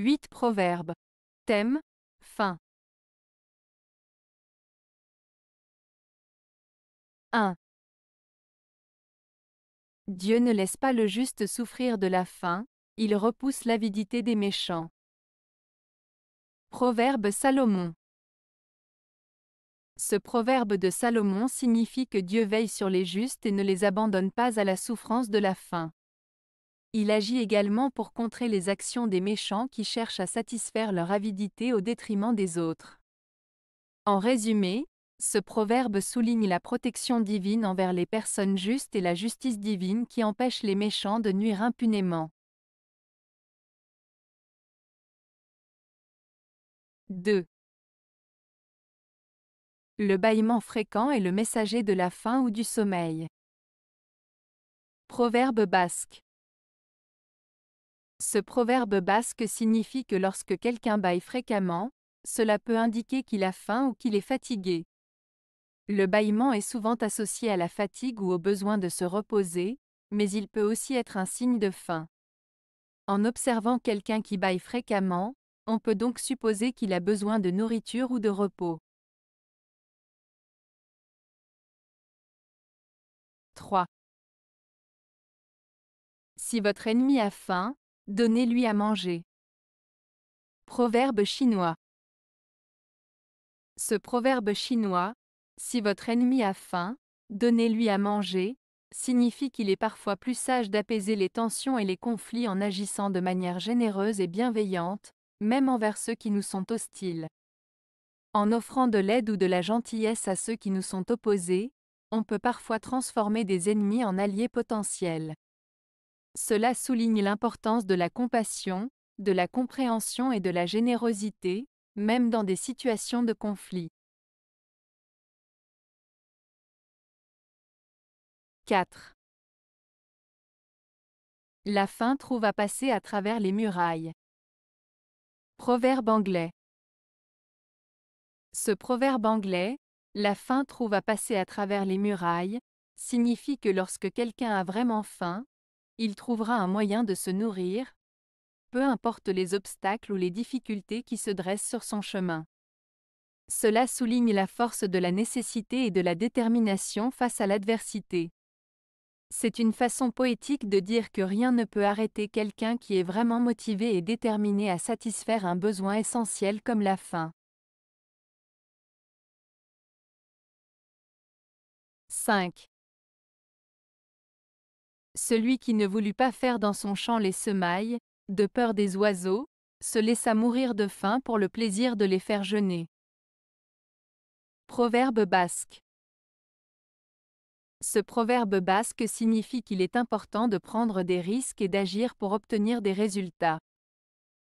8 Proverbes. Thème. Fin. 1. Dieu ne laisse pas le juste souffrir de la faim, il repousse l'avidité des méchants. Proverbe Salomon. Ce proverbe de Salomon signifie que Dieu veille sur les justes et ne les abandonne pas à la souffrance de la faim. Il agit également pour contrer les actions des méchants qui cherchent à satisfaire leur avidité au détriment des autres. En résumé, ce proverbe souligne la protection divine envers les personnes justes et la justice divine qui empêche les méchants de nuire impunément. 2. Le bâillement fréquent est le messager de la faim ou du sommeil. Proverbe basque. Ce proverbe basque signifie que lorsque quelqu'un bâille fréquemment, cela peut indiquer qu'il a faim ou qu'il est fatigué. Le bâillement est souvent associé à la fatigue ou au besoin de se reposer, mais il peut aussi être un signe de faim. En observant quelqu'un qui bâille fréquemment, on peut donc supposer qu'il a besoin de nourriture ou de repos. 3. Si votre ennemi a faim, Donnez-lui à manger. Proverbe chinois. Ce proverbe chinois, si votre ennemi a faim, donnez-lui à manger, signifie qu'il est parfois plus sage d'apaiser les tensions et les conflits en agissant de manière généreuse et bienveillante, même envers ceux qui nous sont hostiles. En offrant de l'aide ou de la gentillesse à ceux qui nous sont opposés, on peut parfois transformer des ennemis en alliés potentiels. Cela souligne l'importance de la compassion, de la compréhension et de la générosité, même dans des situations de conflit. 4. La faim trouve à passer à travers les murailles. Proverbe anglais. Ce proverbe anglais, la faim trouve à passer à travers les murailles, signifie que lorsque quelqu'un a vraiment faim, il trouvera un moyen de se nourrir, peu importe les obstacles ou les difficultés qui se dressent sur son chemin. Cela souligne la force de la nécessité et de la détermination face à l'adversité. C'est une façon poétique de dire que rien ne peut arrêter quelqu'un qui est vraiment motivé et déterminé à satisfaire un besoin essentiel comme la faim. 5. Celui qui ne voulut pas faire dans son champ les semailles, de peur des oiseaux, se laissa mourir de faim pour le plaisir de les faire jeûner. Proverbe basque Ce proverbe basque signifie qu'il est important de prendre des risques et d'agir pour obtenir des résultats.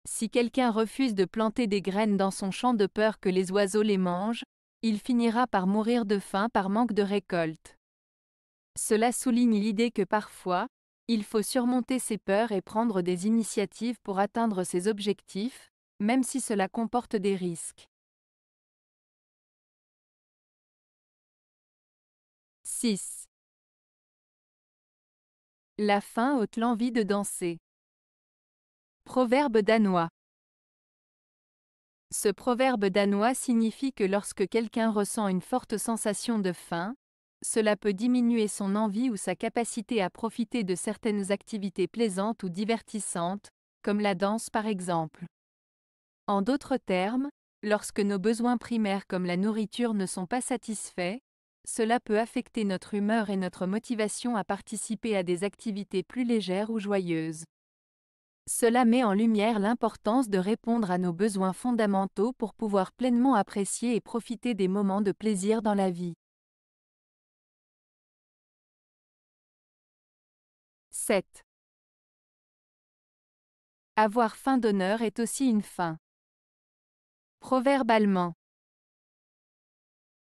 Si quelqu'un refuse de planter des graines dans son champ de peur que les oiseaux les mangent, il finira par mourir de faim par manque de récolte. Cela souligne l'idée que parfois, il faut surmonter ses peurs et prendre des initiatives pour atteindre ses objectifs, même si cela comporte des risques. 6. La faim ôte l'envie de danser. Proverbe danois. Ce proverbe danois signifie que lorsque quelqu'un ressent une forte sensation de faim, cela peut diminuer son envie ou sa capacité à profiter de certaines activités plaisantes ou divertissantes, comme la danse par exemple. En d'autres termes, lorsque nos besoins primaires comme la nourriture ne sont pas satisfaits, cela peut affecter notre humeur et notre motivation à participer à des activités plus légères ou joyeuses. Cela met en lumière l'importance de répondre à nos besoins fondamentaux pour pouvoir pleinement apprécier et profiter des moments de plaisir dans la vie. 7. Avoir faim d'honneur est aussi une fin. Proverbe allemand.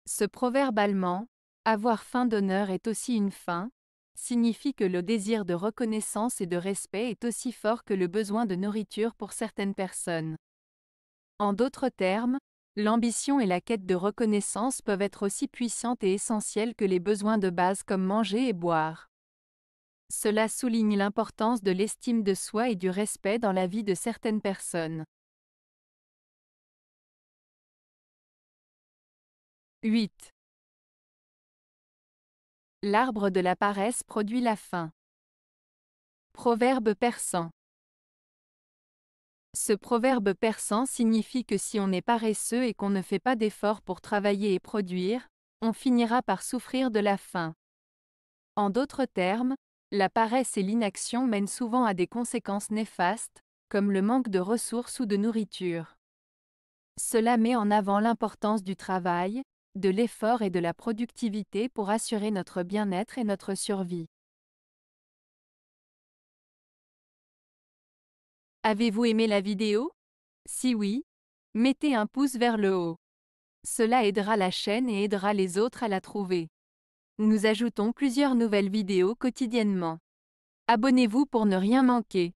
Ce proverbe allemand, avoir faim d'honneur est aussi une fin, signifie que le désir de reconnaissance et de respect est aussi fort que le besoin de nourriture pour certaines personnes. En d'autres termes, l'ambition et la quête de reconnaissance peuvent être aussi puissantes et essentielles que les besoins de base comme manger et boire. Cela souligne l'importance de l'estime de soi et du respect dans la vie de certaines personnes. 8. L'arbre de la paresse produit la faim. Proverbe persan. Ce proverbe persan signifie que si on est paresseux et qu'on ne fait pas d'efforts pour travailler et produire, on finira par souffrir de la faim. En d'autres termes, la paresse et l'inaction mènent souvent à des conséquences néfastes, comme le manque de ressources ou de nourriture. Cela met en avant l'importance du travail, de l'effort et de la productivité pour assurer notre bien-être et notre survie. Avez-vous aimé la vidéo? Si oui, mettez un pouce vers le haut. Cela aidera la chaîne et aidera les autres à la trouver. Nous ajoutons plusieurs nouvelles vidéos quotidiennement. Abonnez-vous pour ne rien manquer.